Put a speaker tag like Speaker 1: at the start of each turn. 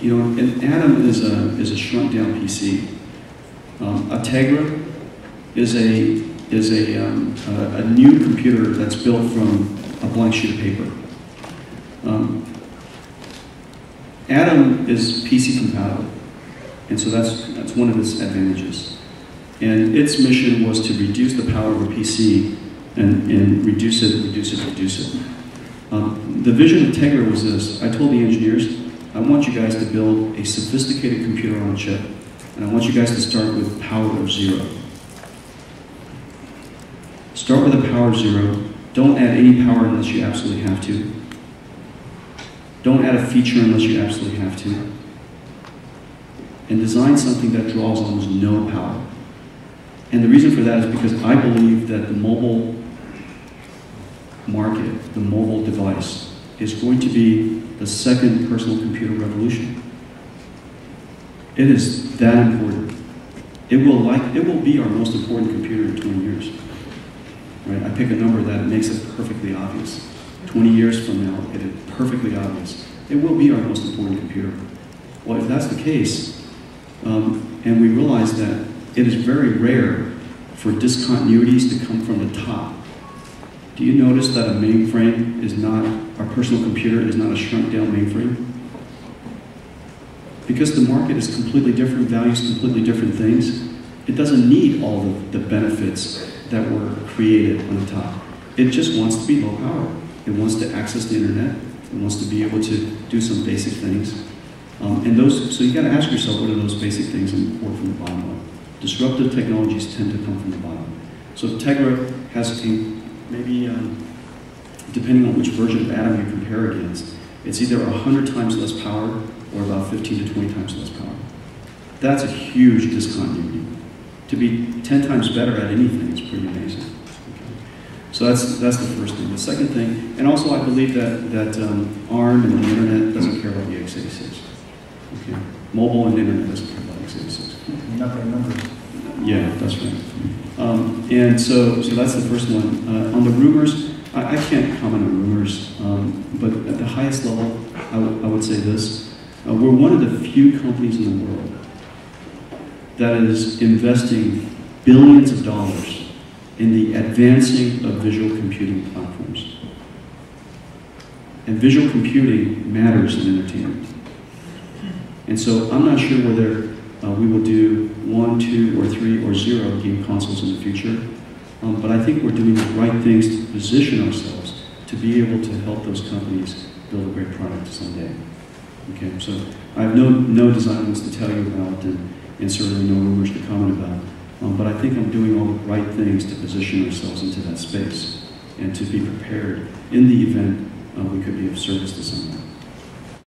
Speaker 1: You know, an Atom is a, is a shrunk down PC. Um, a Tegra is a, is a, um, a, a new computer that's built from a blank sheet of paper. Um, Atom is PC compatible, and so that's, that's one of its advantages. And its mission was to reduce the power of a PC and, and reduce it, reduce it, reduce it. Um, the vision of Tegra was this. I told the engineers, I want you guys to build a sophisticated computer on a chip, and I want you guys to start with power of zero. Start with a power of zero. Don't add any power unless you absolutely have to. Don't add a feature unless you absolutely have to. And design something that draws almost no power. And the reason for that is because I believe that the mobile market, the mobile device, is going to be the second personal computer revolution. It is that important. It will like it will be our most important computer in 20 years. Right? I pick a number that makes it perfectly obvious. 20 years from now, it is perfectly obvious. It will be our most important computer. Well, if that's the case, um, and we realize that it is very rare for discontinuities to come from the top. Do you notice that a mainframe is not, our personal computer is not a shrunk down mainframe? Because the market is completely different, values completely different things, it doesn't need all the, the benefits that were created on the top. It just wants to be low power. It wants to access the internet. It wants to be able to do some basic things. Um, and those, so you got to ask yourself, what are those basic things and work from the bottom up. Disruptive technologies tend to come from the bottom. So Tegra has a, maybe, um, depending on which version of Atom you compare against, it's either 100 times less power or about 15 to 20 times less power. That's a huge discontinuity. To be 10 times better at anything is pretty amazing. Okay. So that's, that's the first thing. The second thing, and also I believe that, that um, ARM and the internet doesn't care about the x86. Okay. Mobile and internet doesn't care about x86.
Speaker 2: Nothing numbers.
Speaker 1: Yeah, that's right. Um, and so, so that's the first one. Uh, on the rumors, I, I, can't comment on rumors, um, but at the highest level, I, would say this. Uh, we're one of the few companies in the world that is investing billions of dollars in the advancing of visual computing platforms. And visual computing matters in entertainment. And so I'm not sure whether uh, we will do one, two, or three, or zero game consoles in the future. Um, but I think we're doing the right things to position ourselves to be able to help those companies build a great product someday. Okay, so I have no, no design wins to tell you about and, and certainly no rumors to comment about. Um, but I think I'm doing all the right things to position ourselves into that space and to be prepared in the event uh, we could be of service to someone.